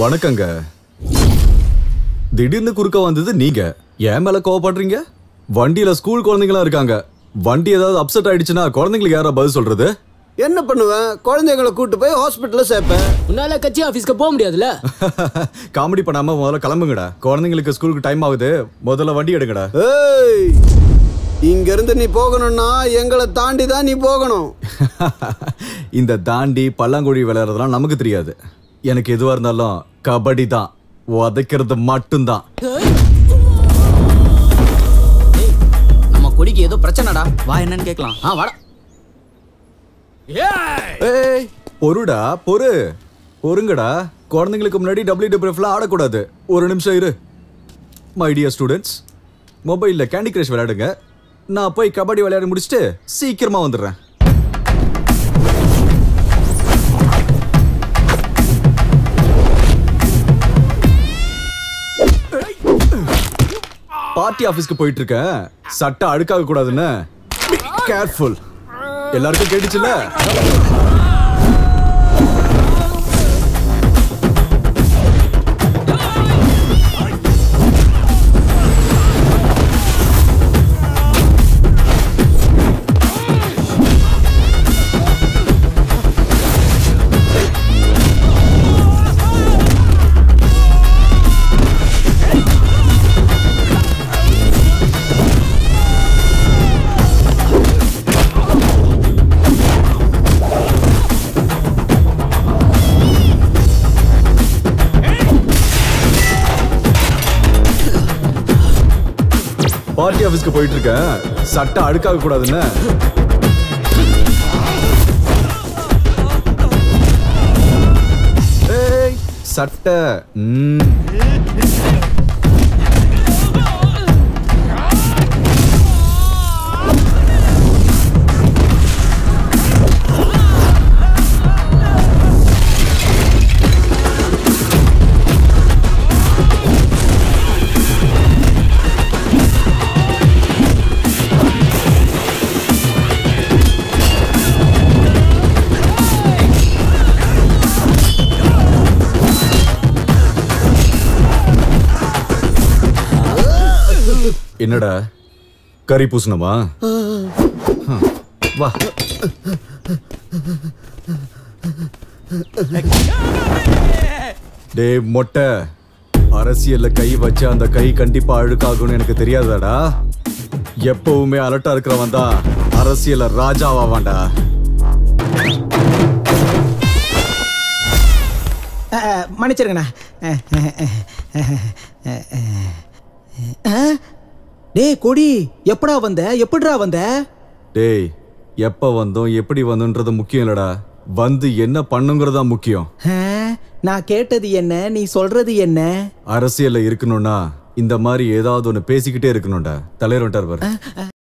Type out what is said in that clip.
வணக்கங்க. திடீர்னு குறுக்க வந்தது நீங்க. ஏன் மேல கோவப்படுறீங்க? வண்டியில ஸ்கூல் குழந்தைங்களா இருக்காங்க. வண்டி ஏதாவது அப்செட் ஆயிடுச்சுன்னா குழந்தைங்களுக்கு யாரா பதில் சொல்றது? என்ன பண்ணுவேன்? குழந்தைங்களை கூட்டு போய் ஹாஸ்பிட்டல்ல சேர்ப்பேன். உன்னால கட்சி ஆபீஸ்க்கு போக முடியாதுல்ல? காமெடி பண்ணாம முதல்ல கிளம்புங்கடா. குழந்தைங்களுக்கு ஸ்கூலுக்கு டைம் ஆகுது. முதல்ல வண்டி எடுங்கடா. ஏய் இங்க இருந்து நீ போகணும்னா எங்களை தாண்டி தான் நீ போகணும். இந்த தாண்டி பல்லாங்குழி விளையாடுறதுலாம் நமக்கு தெரியாது. எனக்கு எதுவா இருந்தாலும் கபடி தான் உதைக்கிறது மட்டும்தான். நம்ம கொடிக்கு ஏதோ பிரச்சனைடா. வா என்னன்னு கேட்கலாம். ஆ வாடா. ஏய்! பொறுடா பொறு. பொறுங்கடா. குழந்தைங்களுக்கு முன்னாடி டபிள்யூ டபிள்யூ ஆடக்கூடாது. ஒரு நிமிஷம் இரு. மை டியர் ஸ்டூடெண்ட்ஸ் மொபைலில் கேண்டி கிரஷ் விளையாடுங்க. நான் போய் கபடி விளையாடி முடிச்சுட்டு சீக்கிரமா வந்துடுறேன். பார்ட்டி ஆஃபீஸ்க்கு போயிட்டு இருக்கேன் சட்டை அழுக்காக கூடாதுன்னு கேர்ஃபுல் எல்லாருக்கும் கேட்டுச்சுல்ல? பார்ட்டி ஆஃபீஸ்க்கு போயிட்டு இருக்கேன் சட்டை அழுக்காக கூடாதுன்னு. ஏய் சட்டை. என்னடா? கறி பூசணுமா? வா. டே மொட்டை. அரசியல்ல கை வச்ச அந்த கை கண்டிப்பா அழுக்காகும்னு எனக்கு தெரியாதாடா. எப்பவுமே அலர்ட்டா இருக்கிறவன் தான் அரசியல ராஜாவாவான்டா மன்னிச்சிருங்கண்ணா. டேய் கொடி எப்படா வந்த? எப்படிடா வந்த? டேய் எப்ப வந்தோம் எப்படி வந்தோன்றது முக்கியம் இல்லடா. வந்து என்ன பண்ணுங்கிறதா முக்கியம். நான் கேட்டது என்ன? நீ சொல்றது என்ன? அரசியல்ல இருக்கணும்னா இந்த மாதிரி ஏதாவது ஒண்ணு பேசிக்கிட்டே இருக்கணும்டா. தலைவர் பாரு